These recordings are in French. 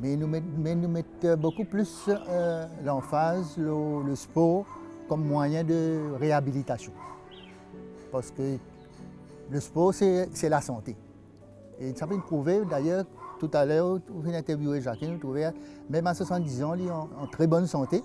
Mais nous mettons beaucoup plus euh, l'emphase, le, sport, comme moyen de réhabilitation. Parce que le sport, c'est la santé. Et ça peut prouver, d'ailleurs, tout à l'heure, vous avez interviewé Jacques, nous trouvez, même à 70 ans, il est en très bonne santé.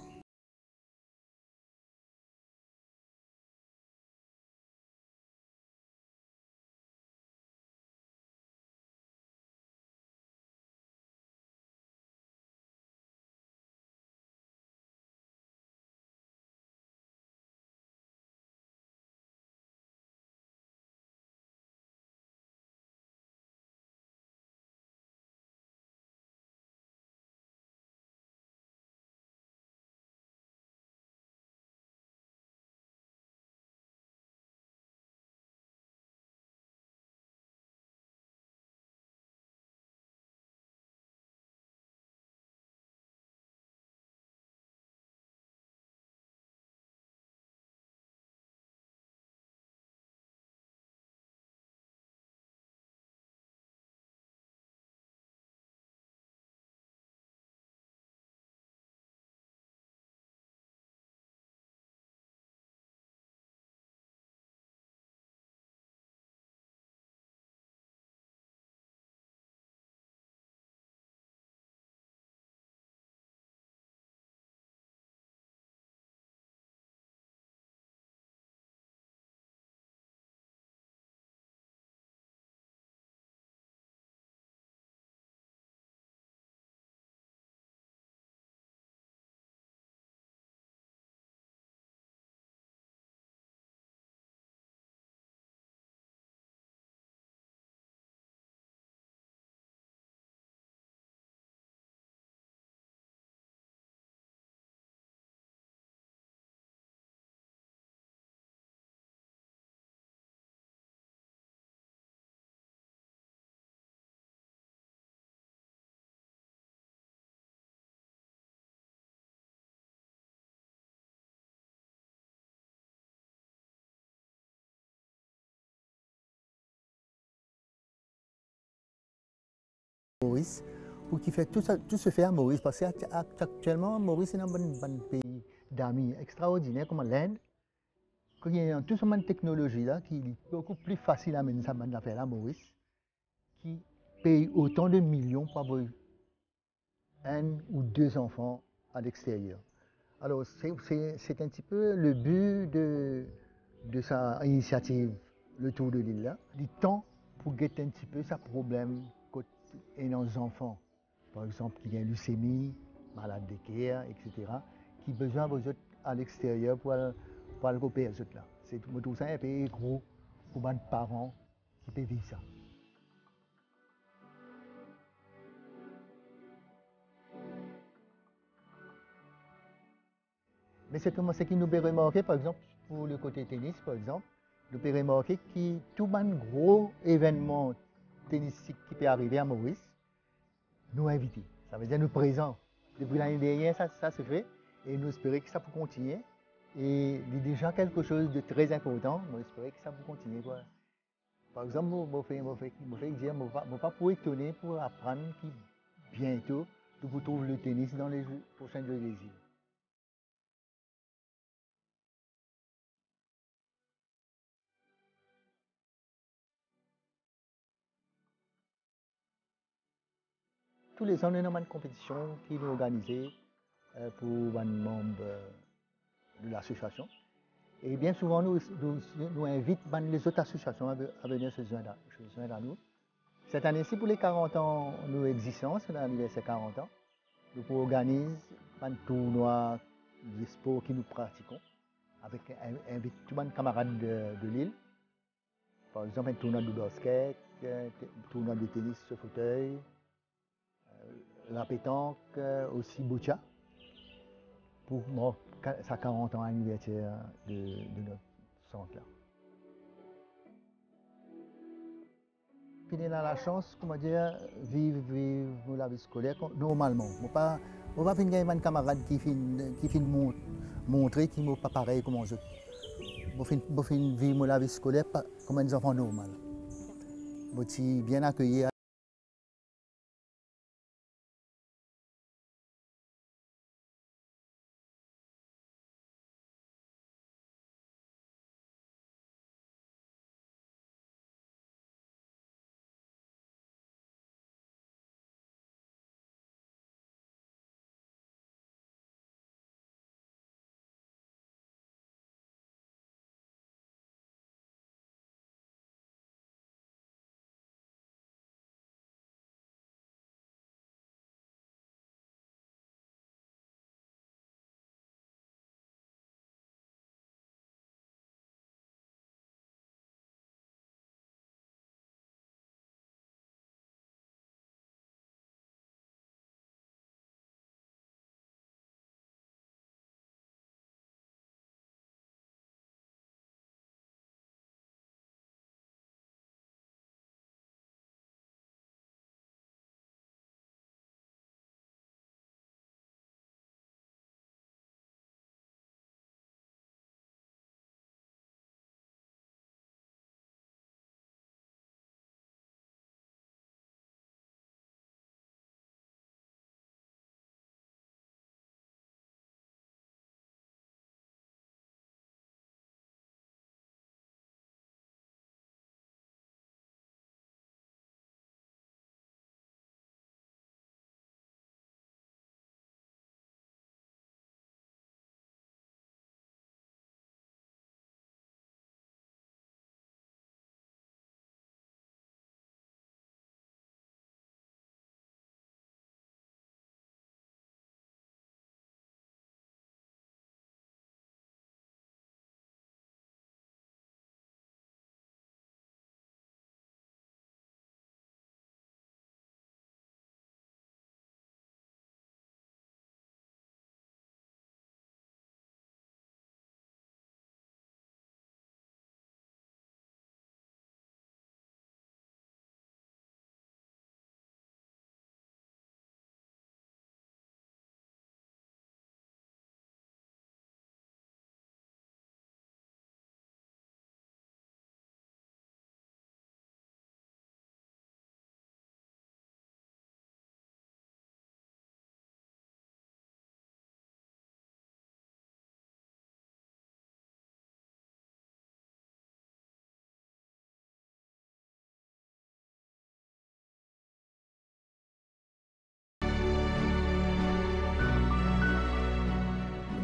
Maurice, pour qu'il fait tout, ça, tout se fait à Maurice, parce qu'actuellement, Maurice est un bon, bon pays d'amis extraordinaire comme l'Inde, qu'il y a toute cette technologie là qui est beaucoup plus facile à mener ça à Maurice, qui paye autant de millions pour avoir un ou deux enfants à l'extérieur. Alors, c'est un petit peu le but de, de sa initiative, le Tour de l'île là, du temps pour guetter un petit peu sa problème et nos enfants, par exemple, qui ont leucémie, malade de cœur, etc., qui ont besoin de à l'extérieur pour, pour le copier là. C'est tout ça un gros pour les parents qui peuvent vivre ça. Mais c'est ce qui nous peut remarquer, par exemple, pour le côté tennis, par exemple, nous peut remarquer que tout un gros événement tennistique qui peut arriver à Maurice, nous inviter. Ça veut dire nous présents. Depuis l'année dernière, ça, se fait et nous espérons que ça peut continuer. Et il y a déjà quelque chose de très important, nous espérons que ça peut continuer. Quoi. Par exemple, je fais, dire, je ne pas pour étonner pour apprendre que bientôt, nous trouver le tennis dans les prochains Jeux des îles. Tous les ans, nous avons une compétition qui est organisée euh, pour les membres de l'association. Et bien souvent, nous, nous, invitons les autres associations à venir se joindre à nous. Cette année-ci, pour les 40 ans de nos existence, c'est l'anniversaire 40 ans, nous organisons un tournoi de sport que nous pratiquons avec tous les camarades de, de l'île. Par exemple, un tournoi de basket, un tournoi de tennis sur fauteuil, la pétanque, aussi Boucha, pour sa 40 ans anniversaire de, de notre centre-là. Puis on a la chance, comment dire, vivre, vivre la vie scolaire normalement. Ne pas, pas finir un camarade qui finit qui fin montrer qu'il n'est pas pareil comme. Je fin vivre la vie scolaire comme un enfant normal. Je suis bien accueilli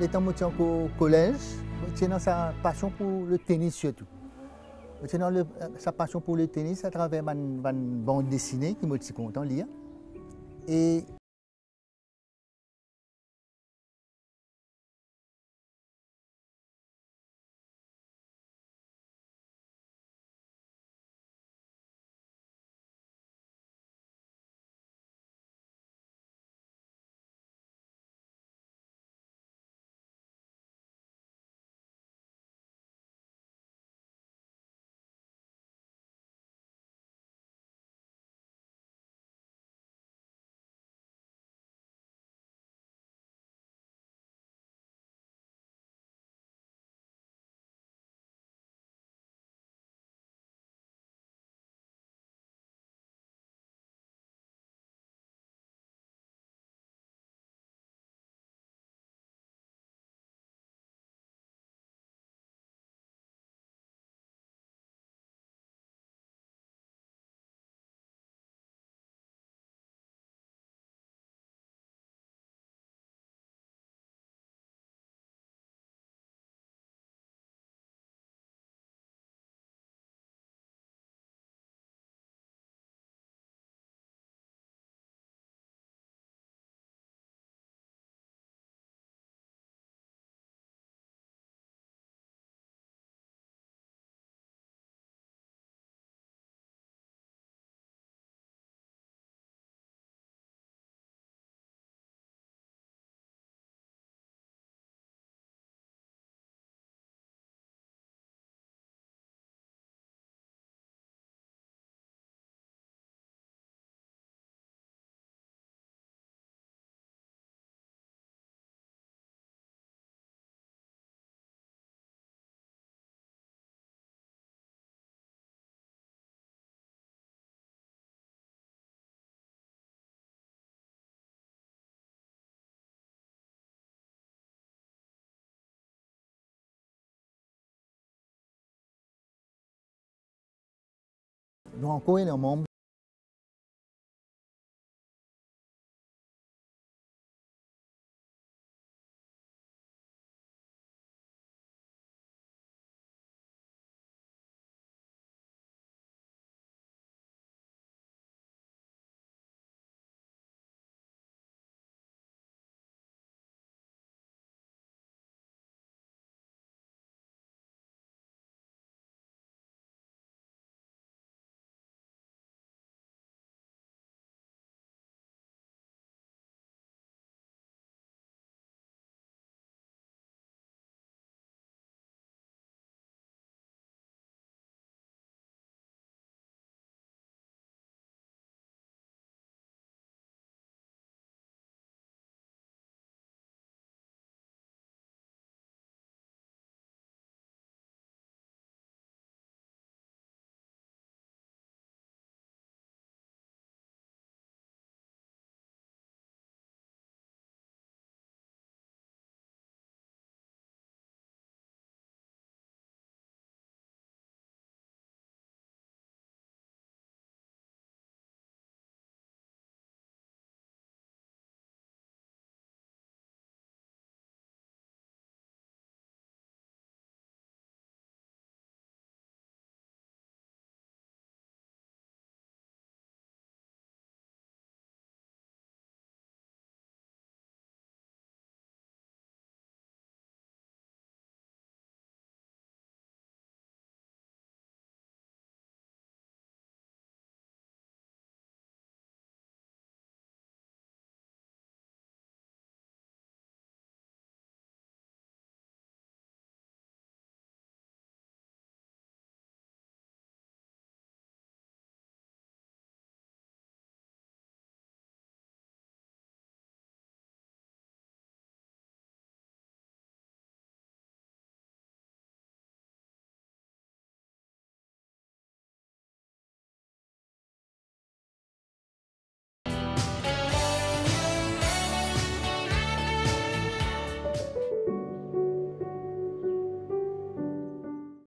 étant moitié au collège, j'ai sa passion pour le tennis surtout. J'ai sa passion pour le tennis à travers ma, bande dessinée qui me suis content de lire. Et Nous encore un membre